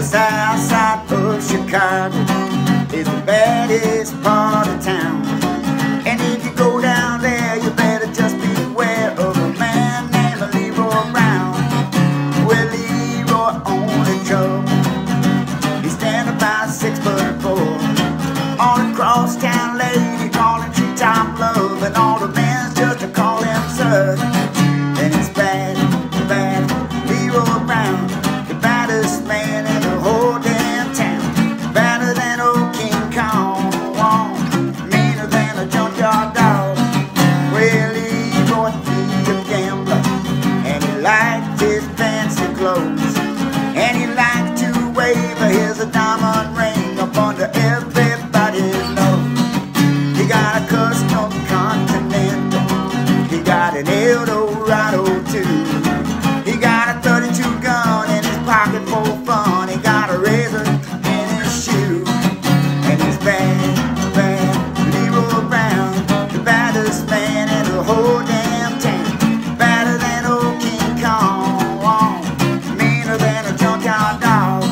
the south side of Chicago is the baddest part of town. A custom Continental. He got an Eldorado too. He got a 32 gun in his pocket for fun. He got a razor in his shoe. And he's bad, bad, Leroy Brown, the baddest man in the whole damn town. Badder than old King Kong, meaner than a junkyard dog.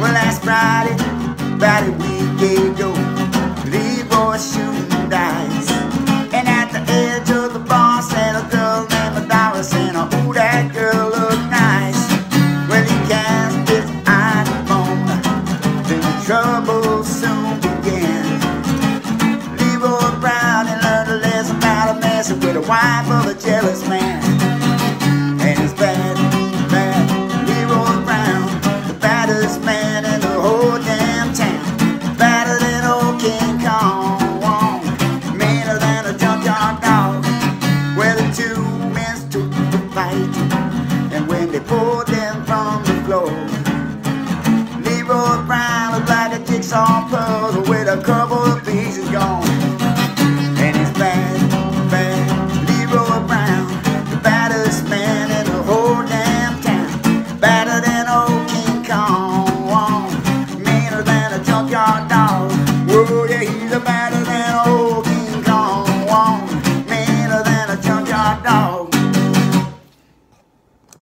Well, last Friday, Friday week ago, Leroy shooting trouble soon began. Leroy Brown and learned a lesson about a messing with the wife of a jealous man. And it's bad, bad, Leroy Brown, the baddest man in the whole damn town. Badder than old King Kong, meaner than a junkyard dog. Well, the two men took the fight, from